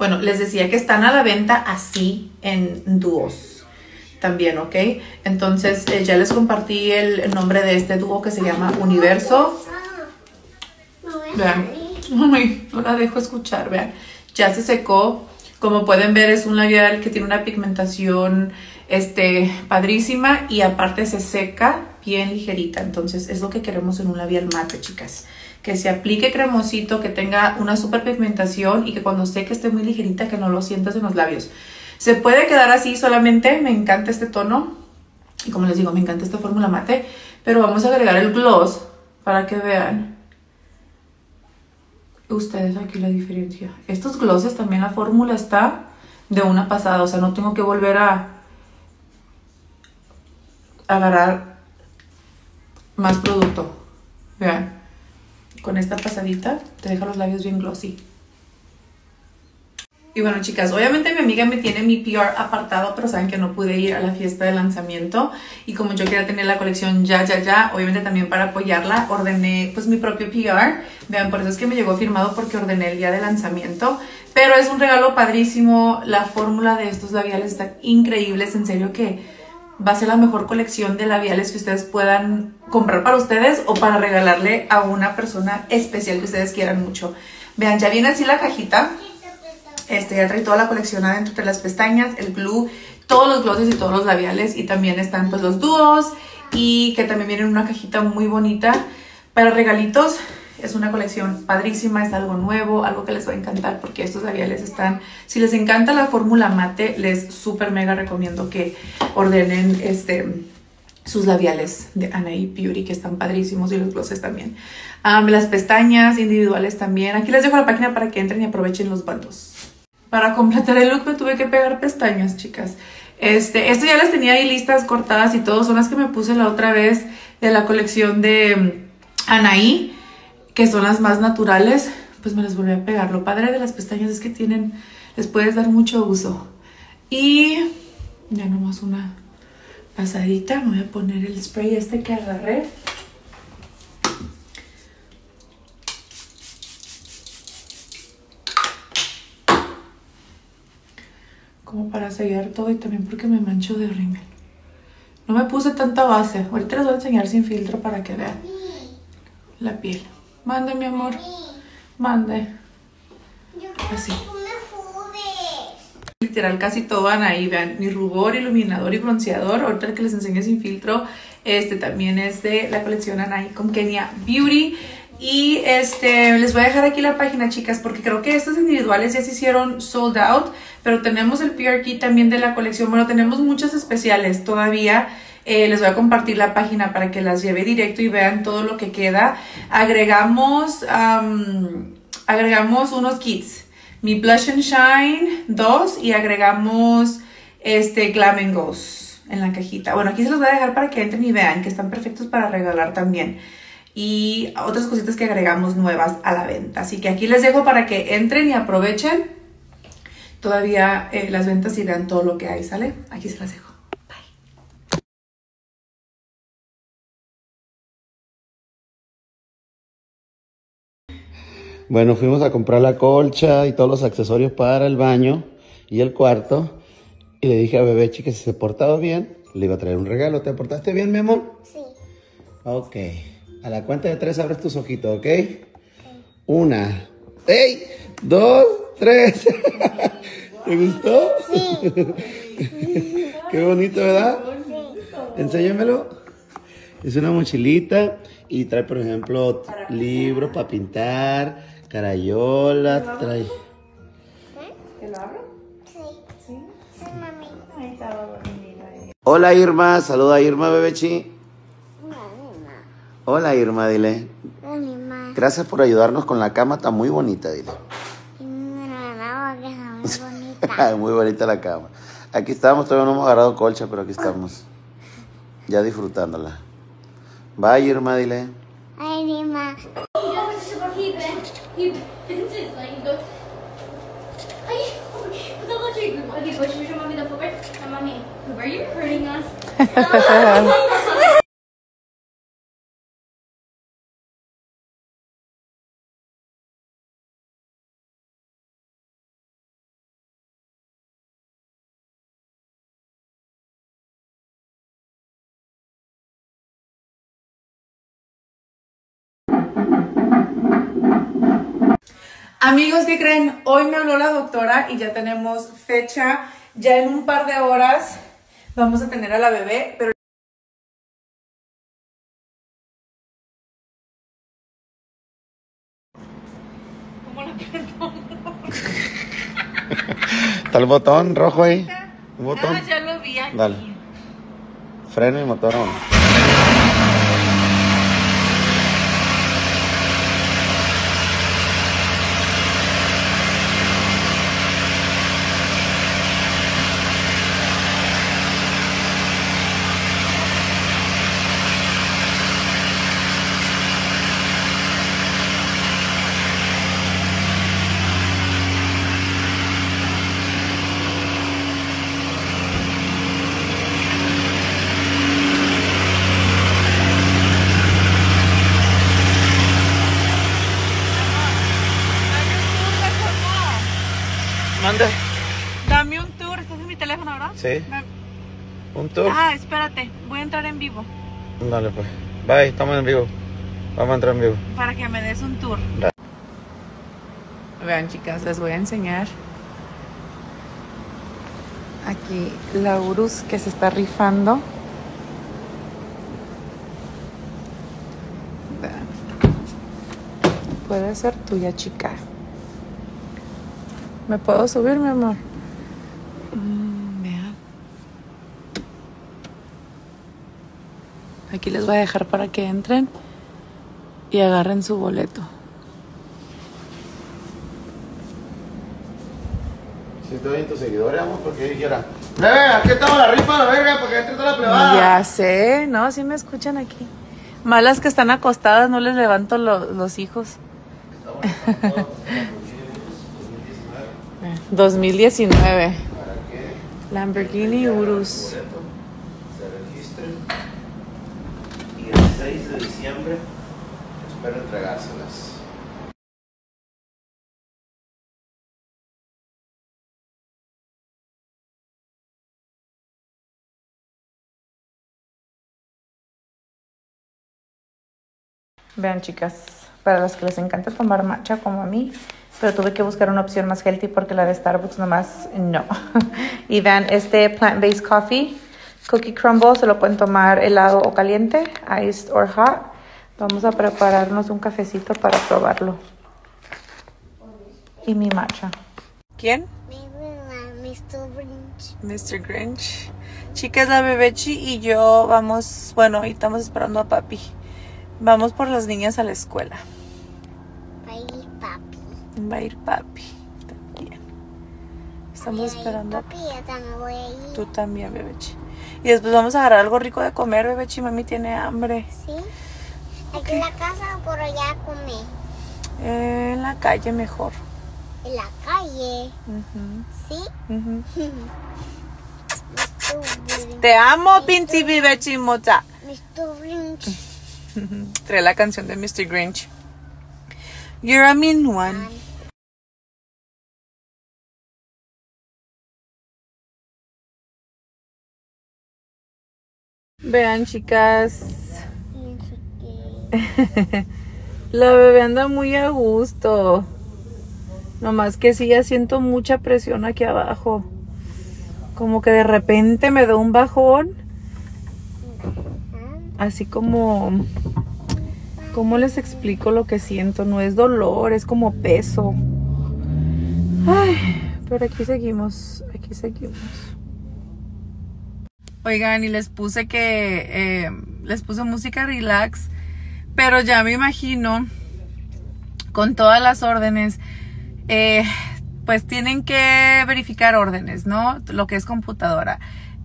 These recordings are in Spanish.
Bueno, les decía que están a la venta así en dúos también, ¿ok? Entonces eh, ya les compartí el, nombre de este dúo que se llama Universo. Vean, no la dejo escuchar, vean. Ya se secó. Como pueden ver es un labial que tiene una pigmentación este, padrísima y aparte se seca bien ligerita. Entonces es lo que queremos en un labial mate, chicas. Que se aplique cremosito, que tenga una super pigmentación y que cuando seque esté muy ligerita, que no lo sientas en los labios. Se puede quedar así solamente, me encanta este tono. Y como les digo, me encanta esta fórmula mate. Pero vamos a agregar el gloss para que vean ustedes aquí la diferencia. Estos glosses también la fórmula está de una pasada, o sea, no tengo que volver a agarrar más producto. Vean, con esta pasadita te deja los labios bien glossy. Y bueno, chicas, obviamente mi amiga me tiene mi PR apartado, pero saben que no pude ir a la fiesta de lanzamiento. Y como yo quería tener la colección ya, ya, ya, obviamente también para apoyarla, ordené pues mi propio PR. Vean, por eso es que me llegó firmado porque ordené el día de lanzamiento. Pero es un regalo padrísimo. La fórmula de estos labiales está increíbles. En serio que va a ser la mejor colección de labiales que ustedes puedan comprar para ustedes o para regalarle a una persona especial que ustedes quieran mucho. Vean, ya viene así la cajita. Este, ya trae toda la colección adentro de las pestañas, el glue, todos los glosses y todos los labiales. Y también están pues los dúos y que también vienen en una cajita muy bonita para regalitos. Es una colección padrísima, es algo nuevo, algo que les va a encantar porque estos labiales están... Si les encanta la fórmula mate, les súper mega recomiendo que ordenen este sus labiales de Anaí Beauty, que están padrísimos, y los glosses también. Las pestañas individuales también. Aquí les dejo la página para que entren y aprovechen los bandos. Para completar el look me tuve que pegar pestañas, chicas. Este, esto ya las tenía ahí listas, cortadas y todo. Son las que me puse la otra vez de la colección de mm, Anaí, que son las más naturales. Pues me las volví a pegar. Lo padre de las pestañas es que tienen, les puedes dar mucho uso. Y ya nomás una pasadita. Me voy a poner el spray este que agarré. como para sellar todo y también porque me mancho de rímel. No me puse tanta base. Ahorita les voy a enseñar sin filtro para que vean la piel. Mande, mi amor. Mande. Así. Literal, casi todo van ahí. Vean, mi rubor, iluminador y bronceador. Ahorita el que les enseñé sin filtro, este también es de la colección Anaí con Kenia Beauty. Y este, les voy a dejar aquí la página, chicas, porque creo que estos individuales ya se hicieron sold out, pero tenemos el PR kit también de la colección. Bueno, tenemos muchas especiales todavía. Eh, les voy a compartir la página para que las lleve directo y vean todo lo que queda. Agregamos, um, agregamos unos kits. Mi Blush and Shine 2 y agregamos este Glam and en la cajita. Bueno, aquí se los voy a dejar para que entren y vean que están perfectos para regalar también y otras cositas que agregamos nuevas a la venta. Así que aquí les dejo para que entren y aprovechen. Todavía eh, las ventas y vean todo lo que hay, ¿sale? Aquí se las dejo. Bueno, fuimos a comprar la colcha y todos los accesorios para el baño y el cuarto. Y le dije a Bebechi que si se portaba bien, le iba a traer un regalo. ¿Te portaste bien, mi amor? Sí. Ok. A la cuenta de tres abres tus ojitos, ¿ok? Una. ¡Ey! Dos, tres. ¿Te gustó? Sí. Qué bonito, ¿verdad? Sí. Enséñamelo. Es una mochilita y trae, por ejemplo, libros para pintar, carayolas, trae... ¿Te lo abro? Sí. Sí, mami. Ahí estaba bonita. Hola Irma, saluda a Irma Bebechi. Hola Irma, dile. Gracias por ayudarnos con la cama, está muy bonita, dile. Muy bonita la cama. Aquí estamos, todavía no hemos agarrado colcha, pero aquí estamos. Ya disfrutándola. Bye Irma, dile. He pinches like he goes. Okay, go show mommy the footwear. Mommy, Are you hurting us? Amigos, ¿qué creen? Hoy me habló la doctora y ya tenemos fecha. Ya en un par de horas vamos a tener a la bebé, pero Está el botón rojo ahí. Un botón. Ah, ya lo vi aquí. Dale. Freno y motor. Mande. Dame un tour. ¿Estás en mi teléfono, verdad? Sí. Dame- Un tour. Ah, espérate. Voy a entrar en vivo Dale pues. Bye, estamos en vivo. Vamos a entrar en vivo. para que me des un tour. Dale. Vean, chicas, les voy a enseñar. Aquí la Urus que se está rifando. Vean. Puede ser tuya, chica. ¿Me puedo subir, mi amor? Mm, vean. Aquí les voy a dejar para que entren y agarren su boleto. Si estoy en tus seguidores, vamos, porque dijera. ¡Bebé, aquí estamos la rifa, la verga, porque entre toda la plebada! Ya sé, no, sí me escuchan aquí. Malas que están acostadas, no les levanto lo- los hijos. 2019. Lamborghini Urus. Se registren. Y el 6 de diciembre espero entregárselas. Vean, chicas, para las que les encanta tomar matcha como a mí, pero tuve que buscar una opción más healthy porque la de Starbucks nomás no. y vean, este plant-based coffee, cookie crumble, se lo pueden tomar helado o caliente, iced or hot. Vamos a prepararnos un cafecito para probarlo. Y mi matcha. ¿Quién? Mi Mr. Grinch. Mr. Grinch. Chicas, la bebechi y yo vamos, bueno, y estamos esperando a papi. Vamos por las niñas a la escuela. Va a ir papi también. Estamos esperando Papi, yo también voy a ir. tú también, bebechi. Y después vamos a agarrar algo rico de comer, bebechi. Mami tiene hambre. ¿Sí? Aquí en la casa o por allá comer. Eh, en la calle mejor. En la calle. ¿Sí? Grinch. Te amo, Pinti Bebechi Mota. Mr. Grinch. Trae la canción de Mr. Grinch. You're a mean one. Vean, chicas. La bebé anda muy a gusto. Nomás que sí, ya siento mucha presión aquí abajo. Como que de repente me da un bajón. Así como... ¿Cómo les explico lo que siento? No es dolor, es como peso. Ay, pero aquí seguimos, aquí seguimos. Oigan, y les puse que... eh, les puse música relax. Pero ya me imagino, con todas las órdenes, eh, pues tienen que verificar órdenes, ¿no? Lo que es computadora.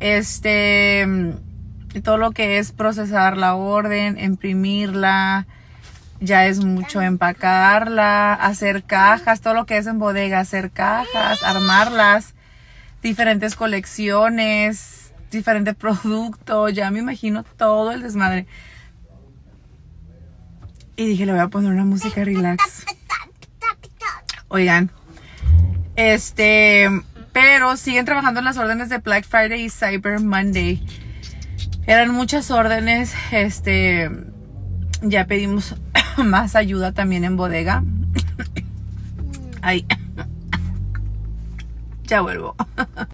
Este, todo lo que es procesar la orden, imprimirla, ya es mucho empacarla, hacer cajas, todo lo que es en bodega, hacer cajas, armarlas, diferentes colecciones, diferente producto, ya me imagino todo el desmadre. Y dije, le voy a poner una música relax. Oigan, este, pero siguen trabajando en las órdenes de Black Friday y Cyber Monday. Eran muchas órdenes, este, ya pedimos más ayuda también en bodega. Ay. Ya vuelvo.